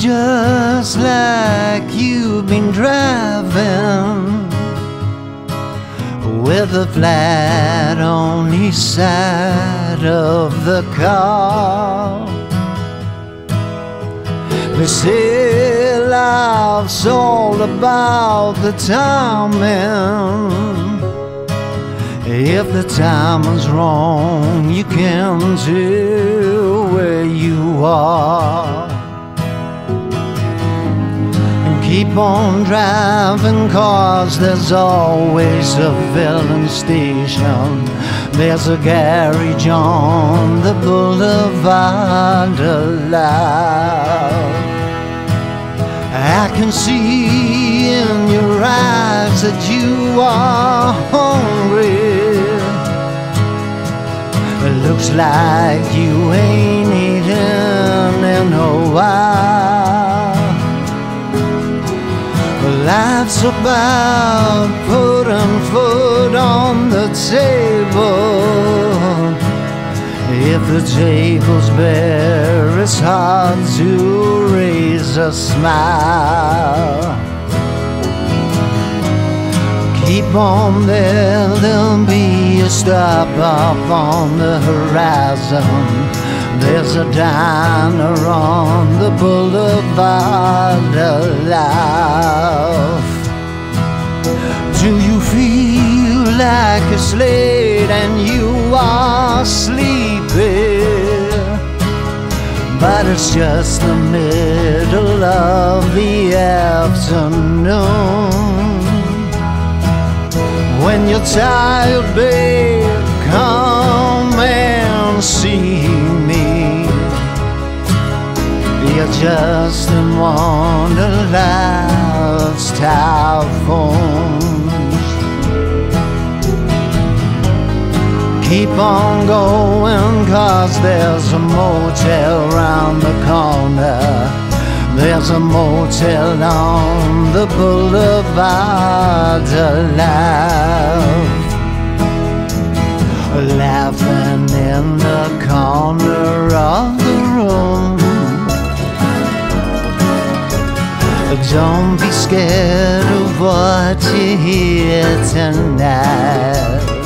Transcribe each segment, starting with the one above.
Looks like you've been driving with a flat on each side of the car. They say life's all about the timing. If the timing's wrong, you can't tell where you are. Keep on driving, cause there's always a filling station. There's a garage on the boulevard of love. I can see in your eyes that you are hungry. It looks like you ain't eaten Life's about putting food on the table. If the table's bare, it's hard to raise a smile. Keep on there, there'll be a stop up on the horizon. There's a diner on the boulevard of it's late and you are sleeping, But it's just the middle of the afternoon. When you're tired, babe, come and see me. You're just in Wonderland's typhoons. Keep on going, cause there's a motel round the corner. There's a motel on the boulevard of love. Laughing in the corner of the room. Don't be scared of what you hear tonight.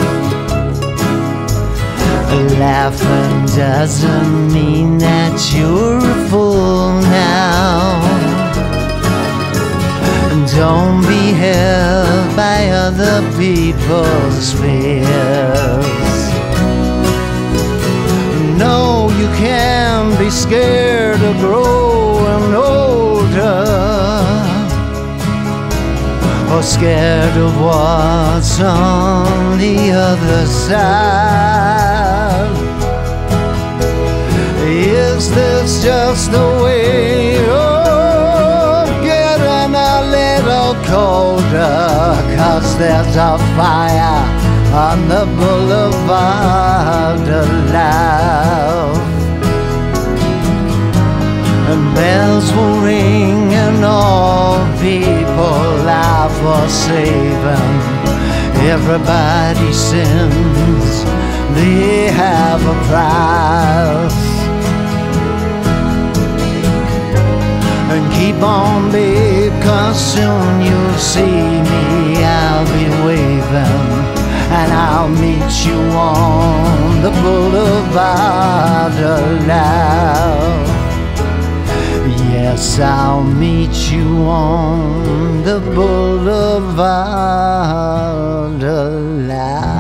Laughing doesn't mean that you're a fool now. Don't be held by other people's fears. No, you can't be scared of growing older scared of what's on the other side. Is this just a way of getting a little colder? Cause there's a fire on the boulevard of love. And bells will ring and all laugh for saving. Everybody sins, they have a price. And keep on, babe, cause soon you'll see me. I'll be waving, and I'll meet you on the boulevard of. Yes, I'll meet you on the the alive.